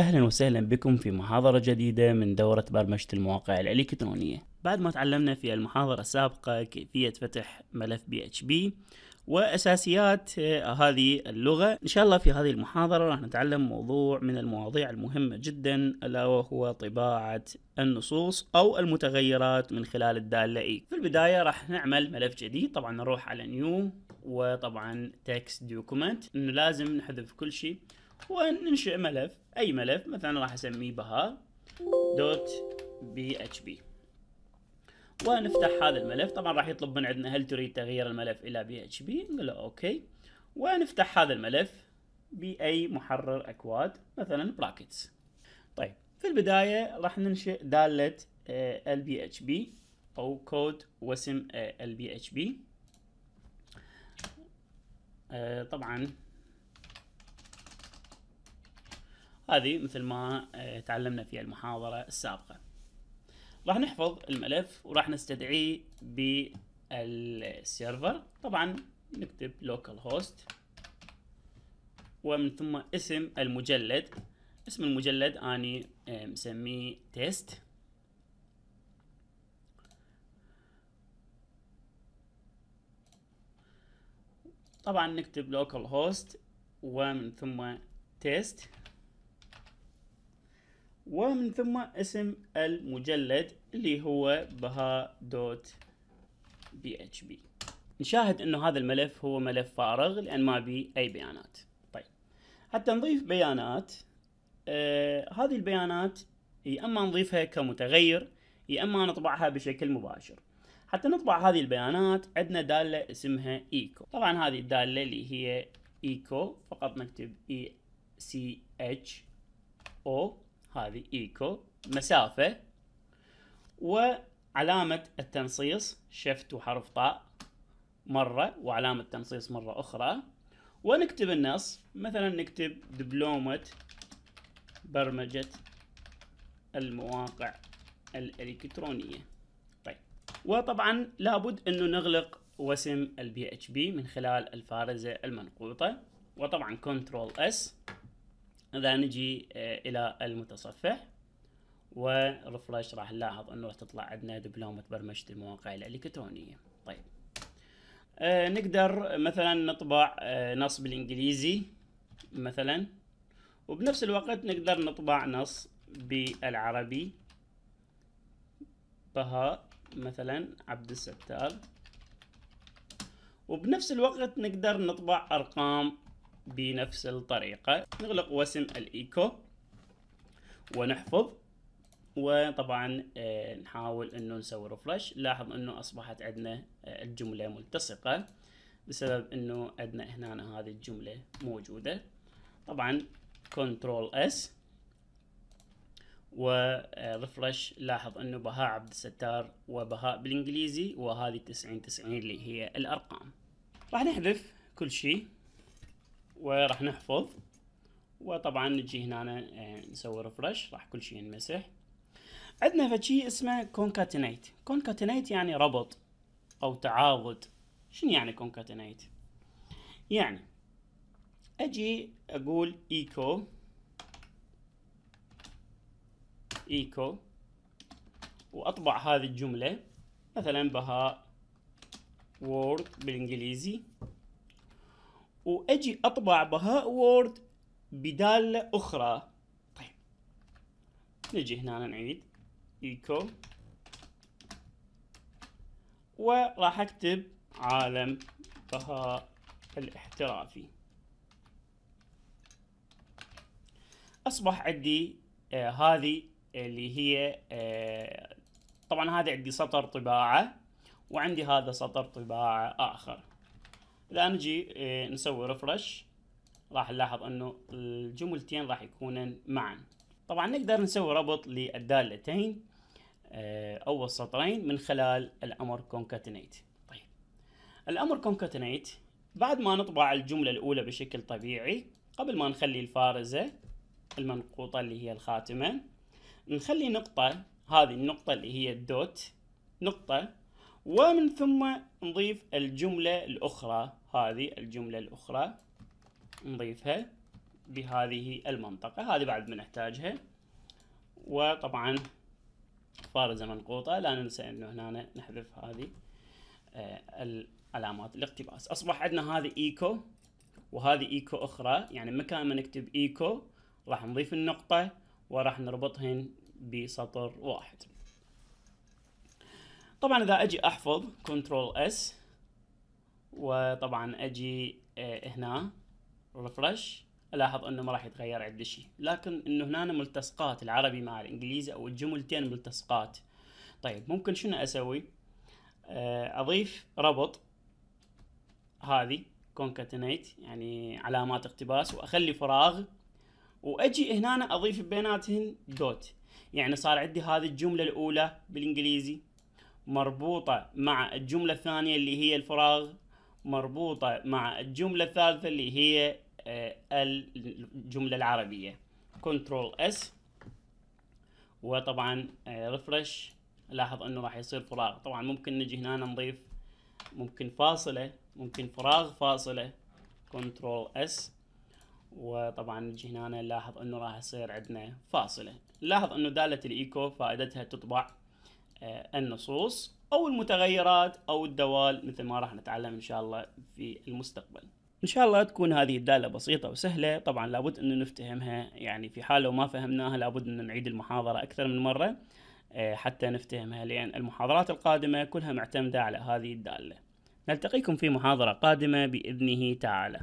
وسهلا بكم في محاضرة جديدة من دورة برمجة المواقع الإلكترونية. بعد ما تعلمنا في المحاضرة السابقة كيفية فتح ملف PHP وأساسيات آه، هذه اللغة، إن شاء الله في هذه المحاضرة راح نتعلم موضوع من المواضيع المهمة جدا ألا وهو طباعة النصوص أو المتغيرات من خلال الدالة إي. في البداية راح نعمل ملف جديد، طبعا نروح على نيو وطبعا text document إنه لازم نحذف كل شيء وننشئ ملف. أي ملف؟ مثلا راح أسميه بهاء dot PHP. ونفتح هذا الملف. طبعا راح يطلب من عندنا هل تريد تغيير الملف إلى PHP؟ نقول له okay. ونفتح هذا الملف بأي محرر أكواد مثلا Brackets طيب في البداية راح ننشئ دالة ال PHP أو كود وسم ال PHP. طبعا هذه مثل ما آه، تعلمنا في المحاضرة السابقة. راح نحفظ الملف وراح نستدعيه بالسيرفر. طبعا نكتب local host ومن ثم اسم المجلد. اسم المجلد أني آه، مسميه تيست طبعا نكتب local host ومن ثم test ومن ثم اسم المجلد اللي هو بها دوت بي إتش بي. نشاهد إنه هذا الملف هو ملف فارغ لأن ما بي أي بيانات. طيب. حتى نضيف بيانات آه هذه البيانات يا أما نضيفها كمتغير يا أما نطبعها بشكل مباشر. حتى نطبع هذه البيانات عندنا دالة اسمها إيكو. طبعا هذه الدالة اللي هي إيكو فقط نكتب إي سي إتش أو هذه ايكو مسافة وعلامة التنصيص shift وحرف طاء مرة وعلامة تنصيص مرة أخرى. ونكتب النص مثلا نكتب دبلومة برمجة المواقع الإلكترونية. طيب. وطبعا لابد أنه نغلق وسم ال PHP من خلال الفارزة المنقوطة. وطبعا control S إذا نجي آه، إلى المتصفح و refresh راح نلاحظ أنه راح تطلع عندنا دبلومة برمجة المواقع الإلكترونية. طيب. آه نقدر مثلا نطبع آه نص بالإنجليزي مثلا وبنفس الوقت نقدر نطبع نص بالعربي. بهاء مثلا عبد الستار. وبنفس الوقت نقدر نطبع أرقام بنفس الطريقة. نغلق وسم الإيكو ونحفظ. وطبعا آه، نحاول إنه نسوي ريفرش لاحظ إنه أصبحت عندنا آه، الجملة ملتصقة بسبب إنه عندنا هنا هذه الجملة موجودة. طبعا control S و refresh لاحظ إنه بهاء عبد الستار وبهاء بالإنجليزي وهذه 90 90 اللي هي الأرقام. راح نحذف كل شيء. وراح نحفظ. وطبعا نجي هنا آه، نسوي refresh راح كل شيء ينمسح. عندنا فد شي اسمه concatenate concatenate يعني ربط أو تعاضد. شنو يعني concatenate يعني أجي أقول ايكو ايكو وأطبع هذه الجملة. مثلا بهاء word بالإنجليزي. وأجي أطبع بهاء word بدالة أخرى. طيب. نجي هنا نعيد. إيكو. وراح أكتب عالم بهاء الاحترافي. أصبح عندي آه هذه اللي هي آه طبعا هذا عندي سطر طباعة وعندي هذا سطر طباعة آخر. اذا نجي آه، نسوي ريفرش راح نلاحظ إنه الجملتين راح يكونن معا. طبعا نقدر نسوي ربط للدالتين آه، أو السطرين من خلال الأمر concatenate. طيب. الأمر concatenate بعد ما نطبع الجملة الأولى بشكل طبيعي قبل ما نخلي الفارزة المنقوطة اللي هي الخاتمة نخلي نقطة هذه النقطة اللي هي الدوت نقطة ومن ثم نضيف الجملة الأخرى. هذه الجملة الأخرى نضيفها بهذه المنطقة. هذه بعد بنحتاجها وطبعا فارزة منقوطة. لا ننسى انه هنا نحذف هذه آه، العلامات الاقتباس. أصبح عندنا هذه إيكو وهذه إيكو أخرى. يعني مكان ما نكتب إيكو راح نضيف النقطة وراح نربطهن بسطر واحد. طبعا إذا أجي أحفظ control S وطبعا أجي آه، هنا refresh ألاحظ إنه ما راح يتغير عندي شيء لكن إنه هنا ملتصقات العربي مع الإنجليزي أو الجملتين ملتصقات. طيب ممكن شنو أسوي؟ آه، أضيف ربط هذه concatenate يعني علامات اقتباس وأخلي فراغ. وأجي هنا أضيف بيناتهن dot يعني صار عندي هذه الجملة الأولى بالإنجليزي مربوطة مع الجملة الثانية اللي هي الفراغ. مربوطة مع الجملة الثالثة اللي هي آه، الجملة العربية. control S. وطبعا refresh. آه، لاحظ إنه راح يصير فراغ. طبعا ممكن نجي هنا نضيف ممكن فاصلة ممكن فراغ فاصلة. control S. وطبعا نجي هنا نلاحظ إنه راح يصير عندنا فاصلة. لاحظ إنه دالة الإيكو فائدتها تطبع آه، النصوص. أو المتغيرات أو الدوال مثل ما راح نتعلم إن شاء الله في المستقبل. إن شاء الله تكون هذه الدالة بسيطة وسهلة. طبعا لابد إنه نفتهمها يعني في حال لو ما فهمناها لابد ان نعيد المحاضرة أكثر من مرة آه، حتى نفتهمها لأن المحاضرات القادمة كلها معتمدة على هذه الدالة. نلتقيكم في محاضرة قادمة بإذنه تعالى.